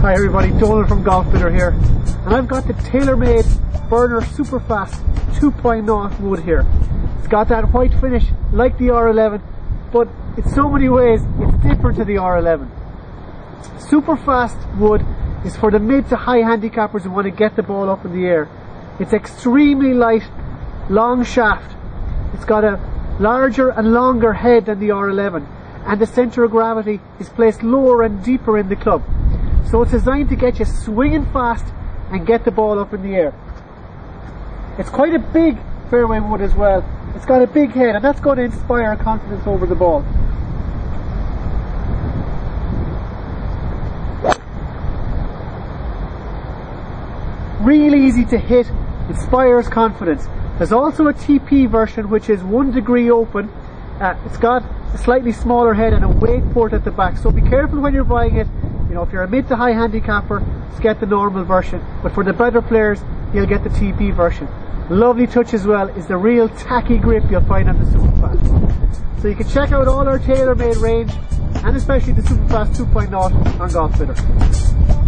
Hi everybody, Donald from Golf Bidder here. And I've got the TaylorMade Burner Superfast 2.0 wood here. It's got that white finish like the R11, but in so many ways it's different to the R11. Superfast wood is for the mid to high handicappers who want to get the ball up in the air. It's extremely light, long shaft. It's got a larger and longer head than the R11 and the centre of gravity is placed lower and deeper in the club. So it's designed to get you swinging fast and get the ball up in the air. It's quite a big fairway wood as well. It's got a big head and that's going to inspire confidence over the ball. Real easy to hit, inspires confidence. There's also a TP version which is one degree open. Uh, it's got a slightly smaller head and a weight port at the back. So be careful when you're buying it. You know, if you're a mid to high handicapper, get the normal version. But for the better players, you'll get the TP version. Lovely touch as well is the real tacky grip you'll find on the Superfast. So you can check out all our TaylorMade range and especially the Superfast 2.0 on Golf Bidder.